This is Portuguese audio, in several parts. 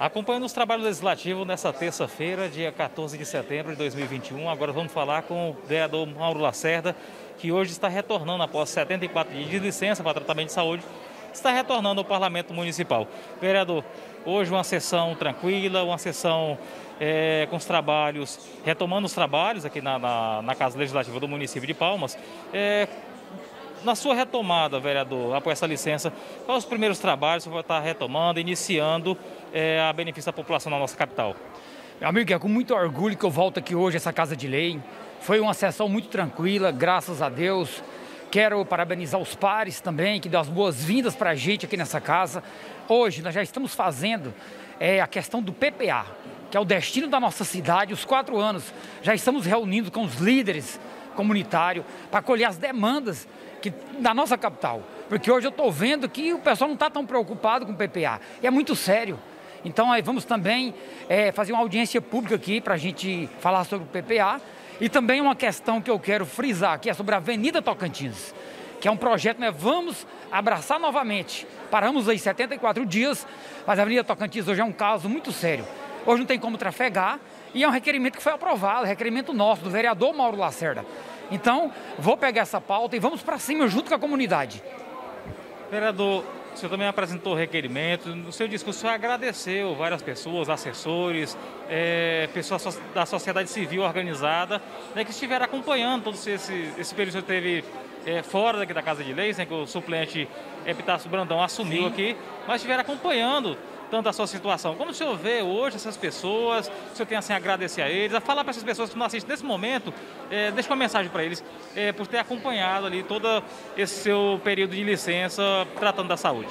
Acompanhando os trabalhos legislativos nessa terça-feira, dia 14 de setembro de 2021, agora vamos falar com o vereador Mauro Lacerda, que hoje está retornando após 74 dias de licença para tratamento de saúde, está retornando ao Parlamento Municipal. Vereador, hoje uma sessão tranquila, uma sessão é, com os trabalhos, retomando os trabalhos aqui na, na, na Casa Legislativa do município de Palmas. É, na sua retomada, vereador, após essa licença, quais os primeiros trabalhos que você vai estar retomando, iniciando é, a benefício da população na nossa capital? Meu amigo, é com muito orgulho que eu volto aqui hoje, essa Casa de Lei. Foi uma sessão muito tranquila, graças a Deus. Quero parabenizar os pares também, que dão as boas-vindas para a gente aqui nessa casa. Hoje nós já estamos fazendo é, a questão do PPA, que é o destino da nossa cidade, os quatro anos. Já estamos reunindo com os líderes comunitários para colher as demandas que, da nossa capital. Porque hoje eu estou vendo que o pessoal não está tão preocupado com o PPA. E é muito sério. Então aí vamos também é, fazer uma audiência pública aqui para a gente falar sobre o PPA. E também uma questão que eu quero frisar aqui é sobre a Avenida Tocantins, que é um projeto, né? Vamos abraçar novamente. Paramos aí 74 dias, mas a Avenida Tocantins hoje é um caso muito sério. Hoje não tem como trafegar e é um requerimento que foi aprovado, requerimento nosso, do vereador Mauro Lacerda. Então, vou pegar essa pauta e vamos para cima junto com a comunidade. Vereador, o senhor também apresentou requerimento. No seu discurso, senhor agradeceu várias pessoas, assessores, é, pessoas da sociedade civil organizada, né, que estiveram acompanhando todo esse, esse período que o senhor teve é, fora daqui da Casa de Leis, né, que o suplente Epitácio Brandão assumiu Sim. aqui, mas estiveram acompanhando tanto a sua situação. Como o senhor vê hoje essas pessoas, o senhor tem assim a agradecer a eles, a falar para essas pessoas que não assistem nesse momento, é, deixa uma mensagem para eles, é, por ter acompanhado ali todo esse seu período de licença tratando da saúde.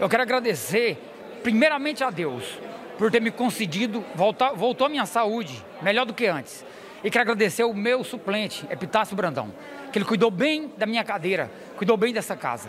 Eu quero agradecer primeiramente a Deus por ter me concedido, voltar, voltou a minha saúde, melhor do que antes. E quero agradecer o meu suplente, Epitácio Brandão, que ele cuidou bem da minha cadeira, cuidou bem dessa casa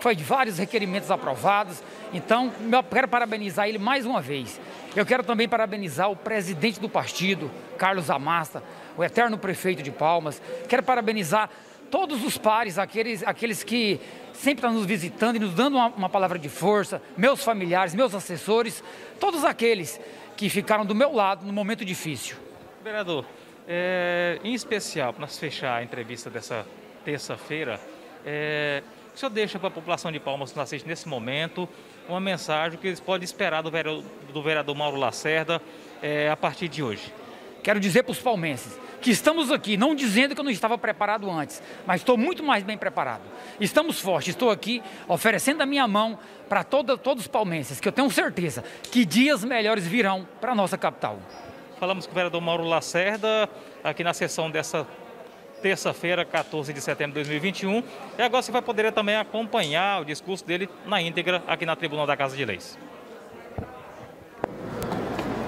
foi de vários requerimentos aprovados. Então, eu quero parabenizar ele mais uma vez. Eu quero também parabenizar o presidente do partido, Carlos Amasta, o eterno prefeito de Palmas. Quero parabenizar todos os pares, aqueles, aqueles que sempre estão nos visitando e nos dando uma, uma palavra de força, meus familiares, meus assessores, todos aqueles que ficaram do meu lado no momento difícil. Vereador, é, em especial, para nós fechar a entrevista dessa terça-feira, é, o senhor deixa para a população de Palmas que nos assiste nesse momento uma mensagem que eles podem esperar do vereador, do vereador Mauro Lacerda é, a partir de hoje? Quero dizer para os palmenses que estamos aqui, não dizendo que eu não estava preparado antes, mas estou muito mais bem preparado. Estamos fortes, estou aqui oferecendo a minha mão para todos os palmenses, que eu tenho certeza que dias melhores virão para a nossa capital. Falamos com o vereador Mauro Lacerda aqui na sessão dessa terça-feira, 14 de setembro de 2021. E agora você vai poder também acompanhar o discurso dele na íntegra aqui na Tribuna da Casa de Leis.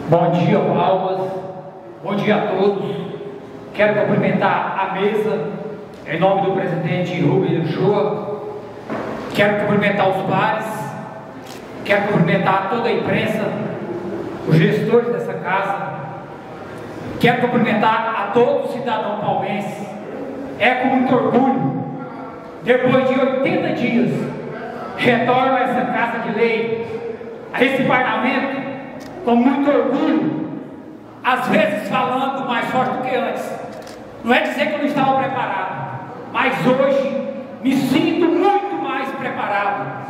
Bom dia, Palmas. Bom dia a todos. Quero cumprimentar a mesa em nome do presidente Rubens Uchoa. Quero cumprimentar os pares. Quero cumprimentar toda a imprensa, os gestores dessa casa. Quero cumprimentar a todo cidadão palmense é com muito orgulho, depois de 80 dias, retorno a essa casa de lei, a esse parlamento, com muito orgulho, às vezes falando mais forte do que antes. Não é dizer que eu não estava preparado, mas hoje me sinto muito mais preparado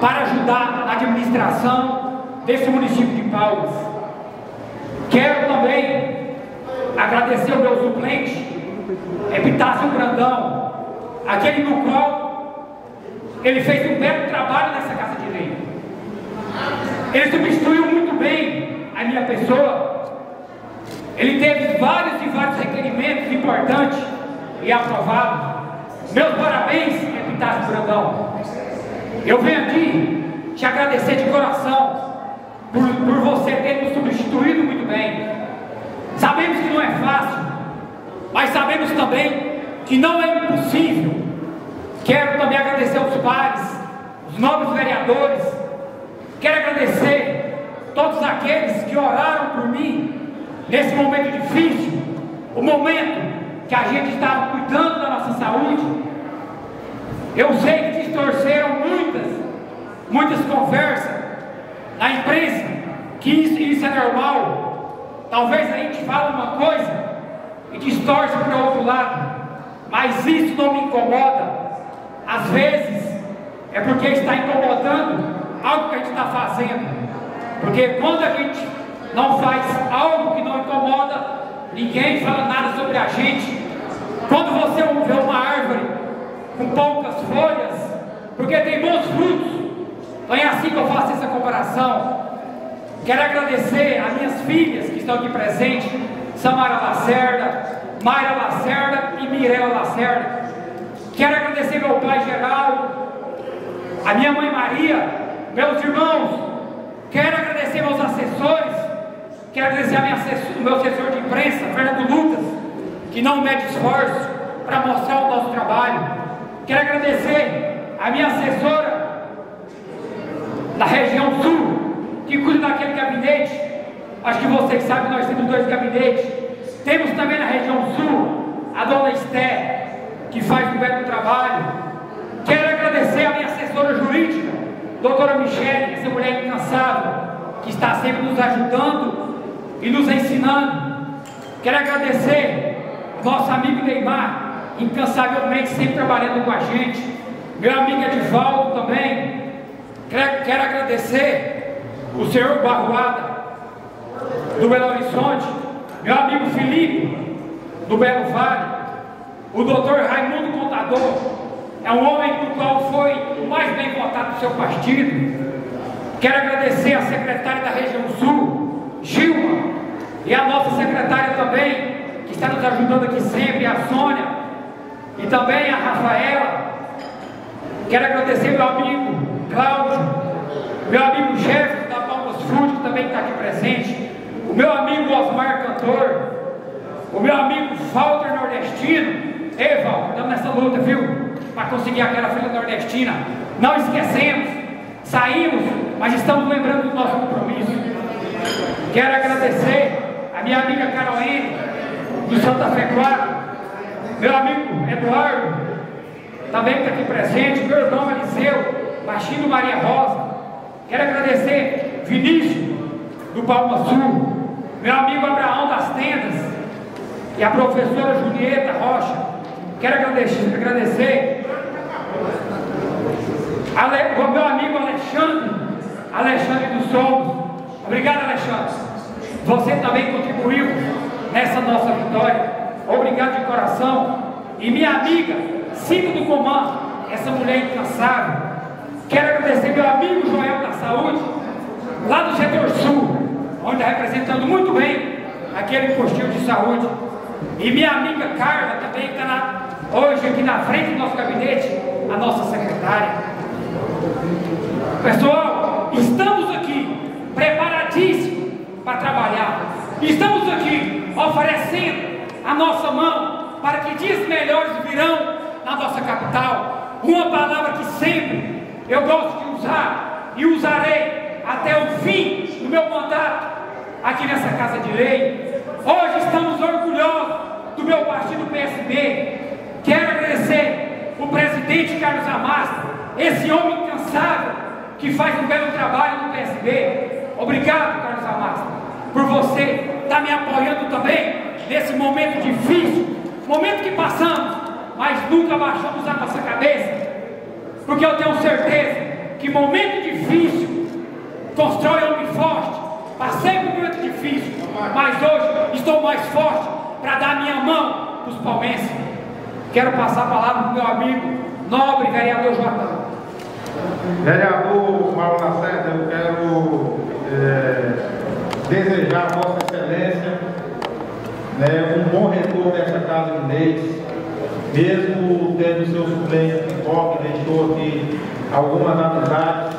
para ajudar na administração desse município de Palmas. Quero também agradecer o meu suplente, Epitácio Brandão, aquele no qual ele fez um belo trabalho nessa casa de lei. Ele substituiu muito bem a minha pessoa. Ele teve vários e vários requerimentos importantes e aprovados. Meus parabéns, Epitácio Brandão. Eu venho aqui te agradecer de coração por, por você ter nos substituído muito bem. Sabemos que não é fácil, mas sabemos também que não é impossível. Quero também agradecer aos pares, os novos vereadores, quero agradecer todos aqueles que oraram por mim nesse momento difícil, o momento que a gente estava cuidando da nossa saúde. Eu sei que distorceram muitas, muitas conversas na imprensa, que isso é normal. Talvez a gente fale uma coisa e distorce para o outro lado, mas isso não me incomoda. Às vezes é porque está incomodando algo que a gente está fazendo. Porque quando a gente não faz algo que não incomoda, ninguém fala nada sobre a gente. Quando você vê uma árvore com poucas folhas, porque tem bons frutos, então é assim que eu faço essa comparação. Quero agradecer a minhas filhas que estão aqui presentes, Samara Lacerda, Mayra Lacerda e Mirella Lacerda. Quero agradecer meu pai Geraldo, a minha mãe Maria, meus irmãos. Quero agradecer meus assessores. Quero agradecer a minha assessor, meu assessor de imprensa, Fernando Lucas, que não mede esforço para mostrar o nosso trabalho. Quero agradecer a minha assessora da região sul, que cuida daquele gabinete. Acho que vocês sabem, nós temos dois gabinetes. Temos também na região sul a dona Esther, que faz um belo trabalho. Quero agradecer a minha assessora jurídica, doutora Michele, essa mulher incansável, que está sempre nos ajudando e nos ensinando. Quero agradecer nosso amigo Neymar, incansavelmente sempre trabalhando com a gente. Meu amigo Edivaldo também, Quero, quero agradecer o senhor Barruada, do Belo Horizonte, meu amigo Felipe, do Belo Vale, o doutor Raimundo Contador, é um homem do qual foi o mais bem votado do seu partido. Quero agradecer a secretária da região sul, Gilma, e a nossa secretária também, que está nos ajudando aqui sempre, a Sônia, e também a Rafaela. Quero agradecer meu amigo Cláudio, meu amigo Jefferson da Palmas Food, que também está aqui presente, o meu amigo Osmar Cantor, o meu amigo Walter Nordestino, Ei, Walter, estamos nessa luta, viu? Para conseguir aquela fila nordestina. Não esquecemos, saímos, mas estamos lembrando do nosso compromisso. Quero agradecer a minha amiga Caroline, do Santa Fé 4, meu amigo Eduardo, também está aqui presente, meu irmão Eliseu, Baixinho Maria Rosa. Quero agradecer Vinícius, do Palma Sul, meu amigo Abraão das Tendas e a professora Julieta Rocha. Quero agradecer, agradecer Ale, o meu amigo Alexandre, Alexandre dos Somos. Obrigado, Alexandre. Você também contribuiu nessa nossa vitória. Obrigado de coração. E minha amiga, Cinco do Comando, essa mulher incansável Quero agradecer meu amigo Joel da Saúde, lá do setor sul, onde está representando muito bem aquele postinho de saúde. E minha amiga Carla também está hoje aqui na frente do nosso gabinete, a nossa secretária. Pessoal, estamos aqui preparadíssimos para trabalhar. Estamos aqui oferecendo a nossa mão para que dias melhores virão na nossa capital. Uma palavra que sempre eu gosto de usar e usarei até o fim do meu mandato aqui nessa Casa de Lei. Hoje estamos orgulhosos do meu partido PSB. Quero agradecer o presidente Carlos Amasta, esse homem incansável que faz um belo trabalho no PSB. Obrigado, Carlos Amasta, por você estar tá me apoiando também nesse momento difícil, momento que passamos, mas nunca baixamos a nossa cabeça porque eu tenho certeza que momento difícil constrói homem forte. Passei por um momento difícil, mas hoje estou mais forte para dar minha mão para os palmenses. Quero passar a palavra para o meu amigo, nobre vereador Joatão. Vereador Paulo Lacerda, eu quero é, desejar a Vossa Excelência né, um bom retorno dessa casa de leis mesmo tendo seu suplente que deixou aqui algumas amizades,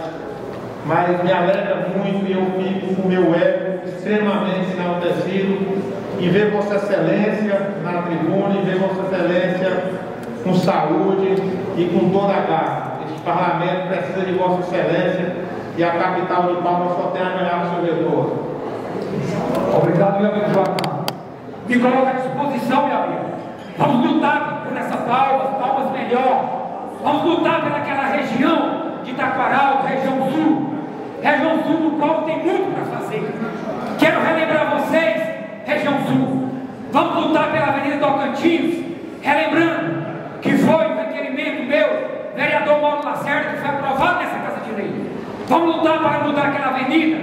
mas me alegra muito e eu fico com o meu ego extremamente enaltecido em ver Vossa Excelência na tribuna, e ver Vossa Excelência com saúde e com toda a garra. Este parlamento precisa de Vossa Excelência e a capital de Palma só tem a ganhar o seu retorno. Obrigado, meu amigo João. Me coloca à disposição, meu amigo. Vamos lutar por essa palmas, palmas melhor. Vamos lutar pelaquela região de Taquaral, região região sul do qual tem muito para fazer. Quero relembrar vocês, região sul, vamos lutar pela Avenida Tocantins, relembrando que foi um requerimento meu, vereador Mauro Lacerda, que foi aprovado nessa Casa de Lei. Vamos lutar para mudar aquela avenida.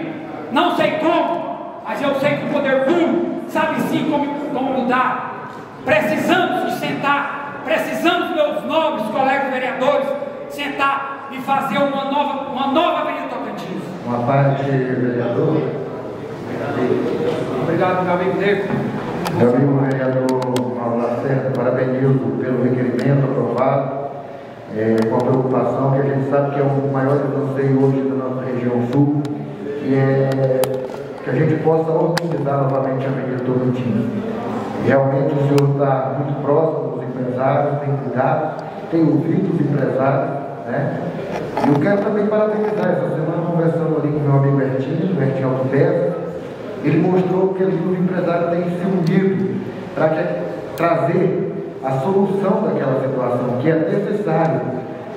Não sei como, mas eu sei que o poder público sabe sim como, como mudar. Precisamos de sentar, precisamos, meus nobres colegas vereadores, sentar e fazer uma nova, uma nova avenida Tocantins uma parte, vereador. Obrigado, meu amigo. Meu amigo vereador Mauro Lacerda, parabenizo pelo requerimento aprovado, é, com a preocupação que a gente sabe que é o maior desafio hoje da nossa região sul, que é que a gente possa organizar novamente a Avenida Tocantins. Realmente o senhor está muito próximo dos empresários, tem cuidado, tem ouvido os empresários, né? E eu quero também parabenizar essa semana conversando ali com meu amigo Bertinho, Bertinho Autopeça, ele mostrou que os empresários têm se unido para trazer a solução daquela situação, que é necessário.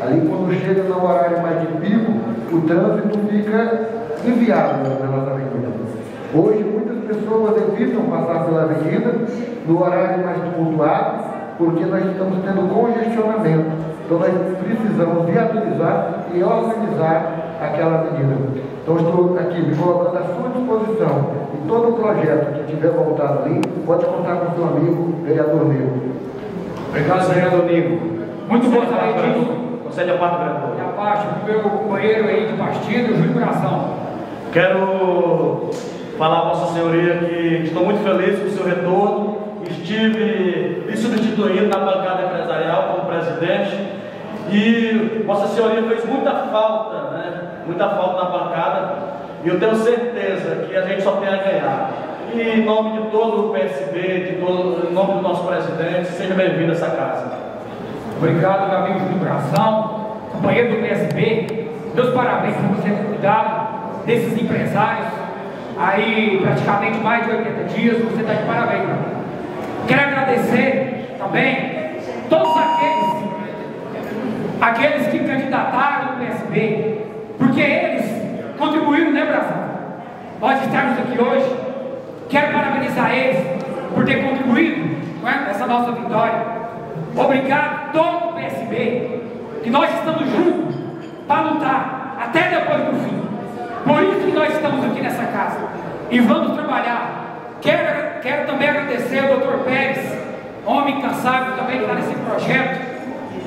Ali, quando chega no horário mais de pico, o trânsito fica inviável na nossa avenida. Hoje, muitas pessoas evitam passar pela avenida no horário mais tumultuado, porque nós estamos tendo congestionamento. Então, nós precisamos viabilizar e organizar aquela avenida. Então, estou aqui me colocando à sua disposição e todo o projeto que tiver voltado ali, pode contar com o seu amigo, vereador Nego. Obrigado, vereador Nego. Muito bom saber disso. Concede a parte, vereador. E a parte do meu companheiro aí de partido, Júlio Coração. Quero falar a Vossa Senhoria que estou muito feliz com o seu retorno. Estive me substituindo na bancada empresarial como presidente e Vossa Senhoria fez muita falta, né? Muita falta na bancada. E eu tenho certeza que a gente só tem a ganhar. E em nome de todo o PSB, de todo, em nome do nosso presidente, seja bem-vindo a essa casa. Obrigado, meu amigo Júlio Coração, companheiro do PSB. Meus parabéns por você ter cuidado desses empresários. Aí, praticamente mais de 80 dias, você está de parabéns, meu amigo. Quero agradecer também todos aqueles, aqueles que candidataram no PSB, porque eles contribuíram, né, Brasil? Nós estarmos aqui hoje. Quero parabenizar eles por ter contribuído com essa nossa vitória. Obrigado todo o PSB, que nós estamos juntos para lutar até depois do fim. Por isso que nós estamos aqui nessa casa e vamos trabalhar Quero, quero também agradecer ao doutor Pérez, homem cansado também que está nesse projeto,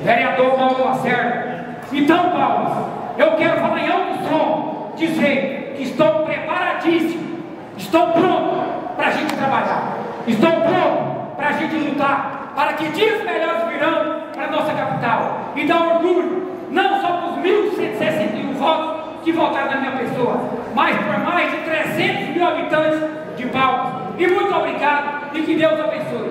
vereador Paulo Lacerda. Então, Paulo, eu quero falar em alto som, dizer que estou preparadíssimo, estou pronto para a gente trabalhar, estou pronto para a gente lutar, para que dias melhores virão para a nossa capital e dar orgulho, não só para os 1.161 votos que votaram na minha pessoa, mas por mais de 300 mil habitantes de Palmas. E muito obrigado e que Deus abençoe.